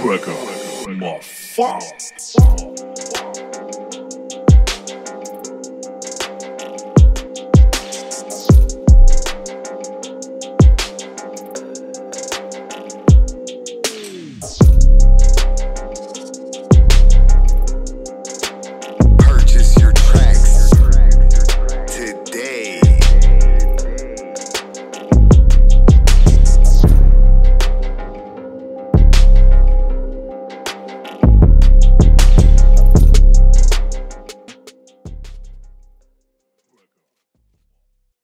cracker. My fuck.